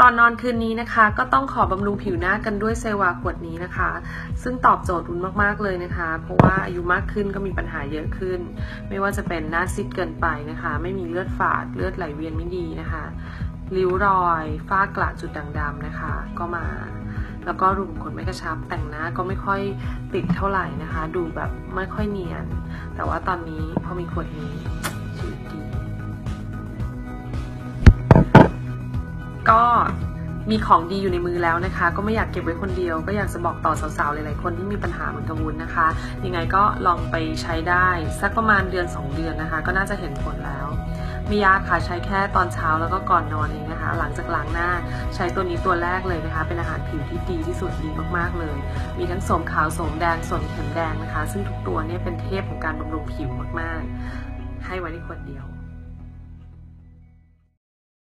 ก่อนนอนคืนนี้นะคะ ก็ต้องขอบำรุงผิวหน้ากันด้วยเซวาขวดนี้นะคะ ซึ่งตอบโจทย์รุนมากๆเลยนะคะ เพราะว่าอายุมากขึ้นก็มีปัญหาเยอะขึ้น ไม่ว่าจะเป็นหน้าซิดเกินไปนะคะ ไม่มีเลือดฝาดเลือดไหลเวียนไม่ดีนะคะริ้วรอยฝ้ากระจุดด่างดำนะคะ ก็มา แล้วก็รูขุมขนไม่กระชับแต่งหน้าก็ไม่ค่อยติดเท่าไหร่นะคะ ดูแบบไม่ค่อยเนียน แต่ว่าตอนนี้พอมีขวดนี้ ก็มีของดีอยู่ในมือแล้วนะคะ ก็ไม่อยากเก็บไว้คนเดียว ก็อยากจะบอกต่อสาวๆหลายๆคนที่มีปัญหาเหมือนกับวุ้นนะคะ ยังไงก็ลองไปใช้ได้ สักประมาณเดือน 2 เดือนนะคะ ก็น่าจะเห็นผลแล้วม่ยาค่ะใช้แค่ตอนเช้าแล้วก็ก่อนนอนเองนะคะ หลังจากล้างหน้าใช้ตัวนี้ตัวแรกเลยนะคะ เป็นอาหารผิวที่ดีที่สุดดีมากๆเลย มีทั้งโสมขาวโสมแดงโสมเข็มแดงนะคะ ซึ่งทุกตัวเนี่ยเป็นเทพของการบำรุงผิวมากๆ ให้ไว้ในขวดเดียว